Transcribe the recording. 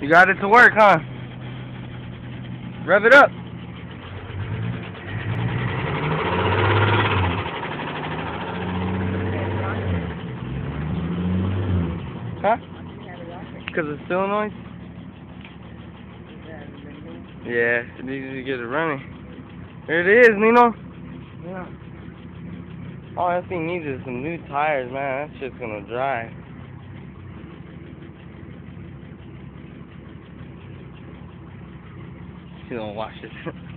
You got it to work, huh? Rev it up. Huh? Because of still noise? Yeah, it needs to get it running. There it is, Nino. Yeah. All that thing needs is some new tires, man. That shit's gonna dry. She's gonna watch it.